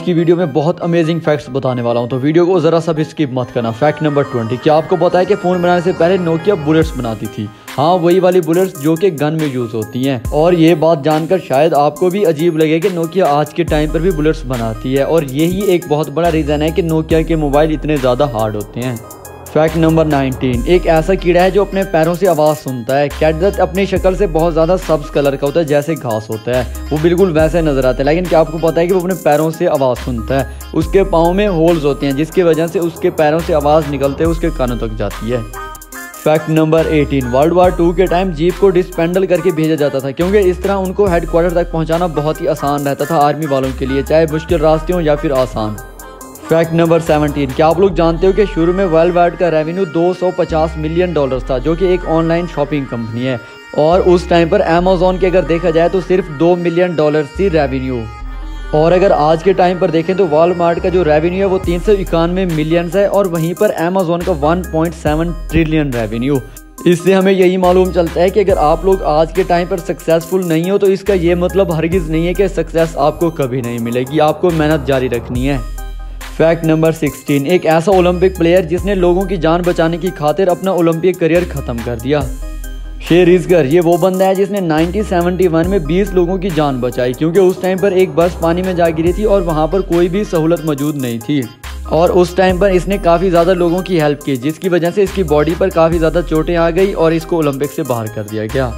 की वीडियो में बहुत अमेजिंग फैक्ट्स बताने वाला हूँ तो वीडियो को जरा सा भी स्किप मत करना। फैक्ट नंबर ट्वेंटी क्या आपको है कि फ़ोन बनाने से पहले नोकिया बुलेट्स बनाती थी? हाँ वही वाली बुलेट्स जो कि गन में यूज़ होती हैं। और ये बात जानकर शायद आपको भी अजीब लगे कि नोकिया आज के टाइम पर भी बुलेट्स बनाती है। और यही एक बहुत बड़ा रीज़न है कि नोकिया के मोबाइल इतने ज़्यादा हार्ड होते हैं। फैक्ट नंबर 19 एक ऐसा कीड़ा है जो अपने पैरों से आवाज़ सुनता है। कैटगत अपनी शक्ल से बहुत ज़्यादा सब्ज कलर का होता है, जैसे घास होता है? वो बिल्कुल वैसे नज़र आता है, लेकिन क्या आपको पता है कि वो अपने पैरों से आवाज़ सुनता है? उसके पाँव में होल्स होते हैं, जिसकी वजह से उसके पैरों से आवाज़ निकलते हुए उसके कानों तक जाती है। Fact number 18 world war two के टाइम जीप को डिस्पेंडल करके भेजा जाता था, क्योंकि इस तरह उनको हेडक्वार्टर तक पहुंचाना बहुत ही आसान रहता था आर्मी वालों के लिए, चाहे मुश्किल रास्ते हों या फिर आसान। फैक्ट नंबर 17 क्या आप लोग जानते हो कि शुरू में वर्ल्ड वाइड का रेवेन्यू 250 मिलियन डॉलर्स था, जो कि एक ऑनलाइन शॉपिंग कंपनी है। और उस टाइम पर अमेजोन के अगर देखा जाए तो सिर्फ़ दो मिलियन डॉलर थी रेवेन्यू और अगर आज के टाइम पर देखें तो वॉलमार्ट का जो रेवेन्यू है वो तीन सौ इक्यानवे मिलियंस है और वहीं पर अमेजोन का 1.7 ट्रिलियन रेवेन्यू इससे हमें यही मालूम चलता है कि अगर आप लोग आज के टाइम पर सक्सेसफुल नहीं हो तो इसका ये मतलब हरगिज़ नहीं है कि सक्सेस आपको कभी नहीं मिलेगी। आपको मेहनत जारी रखनी है। फैक्ट नंबर 16 एक ऐसा ओलंपिक प्लेयर जिसने लोगों की जान बचाने की खातिर अपना ओलंपिक करियर खत्म कर दिया। शेर रिजगर ये वो बंदा है जिसने 1971 में 20 लोगों की जान बचाई, क्योंकि उस टाइम पर एक बस पानी में जा गिरी थी और वहाँ पर कोई भी सहूलत मौजूद नहीं थी। और उस टाइम पर इसने काफ़ी ज़्यादा लोगों की हेल्प की, जिसकी वजह से इसकी बॉडी पर काफ़ी ज़्यादा चोटें आ गई और इसको ओलंपिक से बाहर कर दिया गया।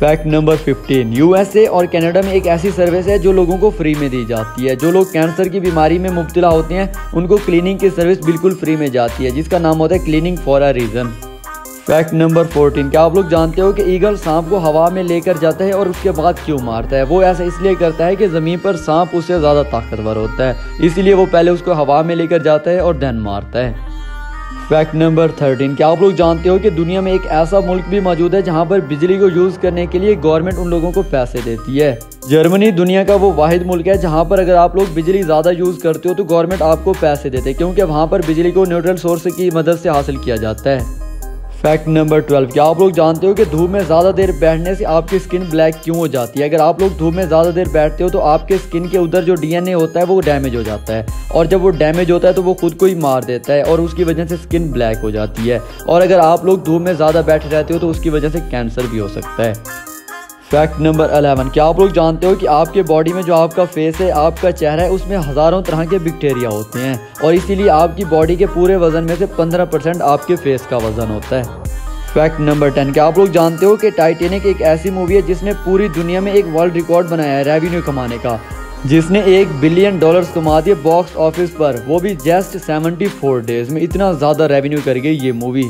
फैक्ट नंबर 15 यूएसए और कनाडा में एक ऐसी सर्विस है जो लोगों को फ्री में दी जाती है। जो लोग कैंसर की बीमारी में मुब्तला होते हैं, उनको क्लीनिंग की सर्विस बिल्कुल फ्री में जाती है, जिसका नाम होता है cleaning for a reason fact number 14 क्या आप लोग जानते हो कि ईगल सांप को हवा में लेकर जाता है और उसके बाद क्यों मारता है? वो ऐसा इसलिए करता है कि ज़मीन पर सांप उससे ज़्यादा ताकतवर होता है, इसीलिए वो पहले उसको हवा में लेकर जाता है और देन मारता है। फैक्ट नंबर थर्टीन क्या आप लोग जानते हो कि दुनिया में एक ऐसा मुल्क भी मौजूद है जहाँ पर बिजली को यूज़ करने के लिए गवर्नमेंट उन लोगों को पैसे देती है? जर्मनी दुनिया का वो वाहिद मुल्क है जहाँ पर अगर आप लोग बिजली ज़्यादा यूज़ करते हो तो गवर्नमेंट आपको पैसे देते हैं, क्योंकि वहाँ पर बिजली को न्यूट्रल सोर्स की मदद से हासिल किया जाता है। फैक्ट नंबर ट्वेल्व क्या आप लोग जानते हो कि धूप में ज़्यादा देर बैठने से आपकी स्किन ब्लैक क्यों हो जाती है? अगर आप लोग धूप में ज़्यादा देर बैठते हो तो आपके स्किन के उधर जो डीएनए होता है वो डैमेज हो जाता है। और जब वो डैमेज होता है तो वो खुद को ही मार देता है और उसकी वजह से स्किन ब्लैक हो जाती है। और अगर आप लोग धूप में ज़्यादा बैठे रहते हो तो उसकी वजह से कैंसर भी हो सकता है। फैक्ट नंबर अलेवन क्या आप लोग जानते हो कि आपके बॉडी में जो आपका फेस है, आपका चेहरा है, उसमें हज़ारों तरह के बैक्टीरिया होते हैं और इसीलिए आपकी बॉडी के पूरे वज़न में से पंद्रह परसेंट आपके फेस का वज़न होता है। फैक्ट नंबर टेन क्या आप लोग जानते हो कि टाइटेनिक एक ऐसी मूवी है जिसने पूरी दुनिया में एक वर्ल्ड रिकॉर्ड बनाया है रेवेन्यू कमाने का? जिसने एक बिलियन डॉलर्स कमा दिए बॉक्स ऑफ़िस पर, वो भी जस्ट सेवेंटी फोर डेज़ में इतना ज़्यादा रेवेन्यू कर गई ये मूवी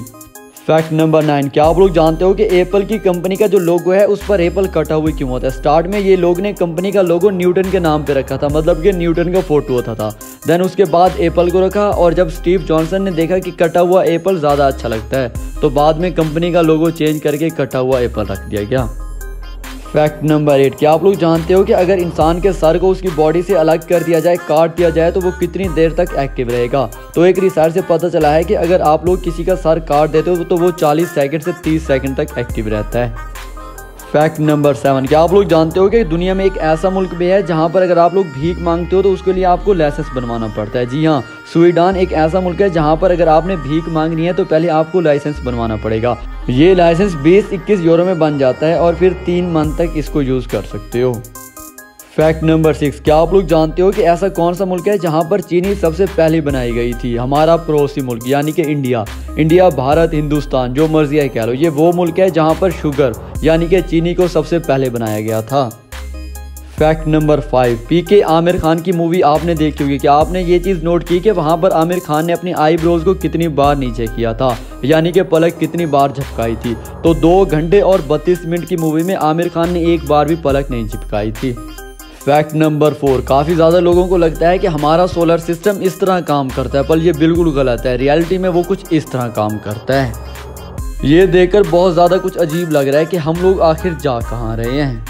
फैक्ट नंबर नाइन क्या आप लोग जानते हो कि एप्पल की कंपनी का जो लोगो है, उस पर एप्पल कटा हुआ क्यों होता है? स्टार्ट में ये लोग ने कंपनी का लोगो न्यूटन के नाम पे रखा था मतलब कि न्यूटन का फ़ोटो होता था। देन उसके बाद एप्पल को रखा और जब स्टीव जॉनसन ने देखा कि कटा हुआ एप्पल ज़्यादा अच्छा लगता है तो बाद में कंपनी का लोगो चेंज करके कटा हुआ एप्पल रख दिया गया। फैक्ट नंबर एट, क्या आप लोग जानते हो कि अगर इंसान के सर को उसकी बॉडी से अलग कर दिया जाए, काट दिया जाए तो वो कितनी देर तक एक्टिव रहेगा? तो एक रिसर्च से पता चला है कि अगर आप लोग किसी का सर काट देते हो तो वो 40 सेकंड से 30 सेकंड तक एक्टिव रहता है। Fact number seven. क्या आप लोग जानते हो कि दुनिया में एक ऐसा मुल्क भी है जहाँ पर अगर आप लोग भीख मांगते हो तो उसके लिए आपको लाइसेंस बनवाना पड़ता है। जी हाँ स्वीडन एक ऐसा मुल्क है जहाँ पर अगर आपने भीख मांगनी है तो पहले आपको लाइसेंस बनवाना पड़ेगा। ये लाइसेंस 20-21 यूरो में बन जाता है और फिर तीन मंथ तक इसको यूज़ कर सकते हो। Fact number six. क्या आप लोग जानते हो कि ऐसा कौन सा मुल्क है जहाँ पर चीनी सबसे पहले बनाई गई थी? हमारा पड़ोसी मुल्क, यानी कि इंडिया। इंडिया, भारत, हिंदुस्तान, जो मर्ज़ी है कह लो। ये वो मुल्क है जहाँ पर शुगर यानी कि चीनी को सबसे पहले बनाया गया था। फैक्ट नंबर फाइव पी के आमिर खान की मूवी आपने देखी होगी क्या आपने ये चीज़ नोट की कि वहाँ पर आमिर खान ने अपनी आईब्रोज को कितनी बार नीचे किया था, यानी कि पलक कितनी बार झपकाई थी। तो दो घंटे और बत्तीस मिनट की मूवी में आमिर खान ने एक बार भी पलक नहीं झपकाई थी। फैक्ट नंबर फोर, काफ़ी ज़्यादा लोगों को लगता है कि हमारा सोलर सिस्टम इस तरह काम करता है, पर ये बिल्कुल गलत है। रियलिटी में वो कुछ इस तरह काम करता है। ये देखकर बहुत ज़्यादा कुछ अजीब लग रहा है कि हम लोग आखिर जा कहाँ रहे हैं।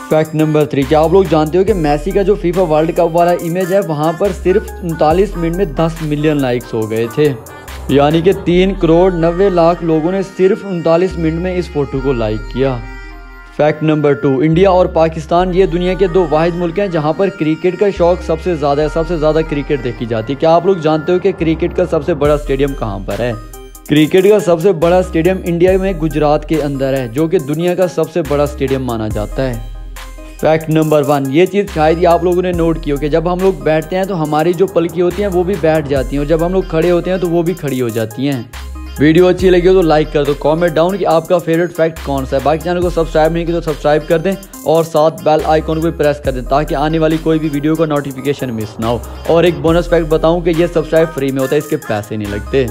फैक्ट नंबर थ्री क्या आप लोग जानते हो कि मैसी का जो फीफा वर्ल्ड कप वाला इमेज है, वहाँ पर सिर्फ़ उनतालीस मिनट में दस मिलियन लाइक्स हो गए थे। यानी कि तीन करोड़ नब्बे लाख लोगों ने सिर्फ़ उनतालीस मिनट में इस फ़ोटो को लाइक किया। फैक्ट नंबर टू इंडिया और पाकिस्तान, ये दुनिया के दो वाद मुल्क हैं जहाँ पर क्रिकेट का शौक सबसे ज़्यादा है सबसे ज़्यादा क्रिकेट देखी जाती है। क्या आप लोग जानते हो कि क्रिकेट का सबसे बड़ा स्टेडियम कहाँ पर है? क्रिकेट का सबसे बड़ा स्टेडियम इंडिया में गुजरात के अंदर है, जो कि दुनिया का सबसे बड़ा स्टेडियम माना जाता है। फैक्ट नंबर वन, ये चीज़ शायद ही आप लोगों ने नोट की हो कि जब हम लोग बैठते हैं तो हमारी जो पलकी होती हैं, वो भी बैठ जाती हैं, और जब हम लोग खड़े होते हैं तो वो भी खड़ी हो जाती हैं। वीडियो अच्छी लगी हो तो लाइक कर दो कमेंट डाउन कि आपका फेवरेट फैक्ट कौन सा है। बाकी चैनल को सब्सक्राइब नहीं किया तो सब्सक्राइब कर दें, और साथ बेल आइकॉन को भी प्रेस कर दें, ताकि आने वाली कोई भी वीडियो का नोटिफिकेशन मिस ना हो। और एक बोनस फैक्ट बताऊँ कि ये सब्सक्राइब फ्री में होता है, इसके पैसे नहीं लगते।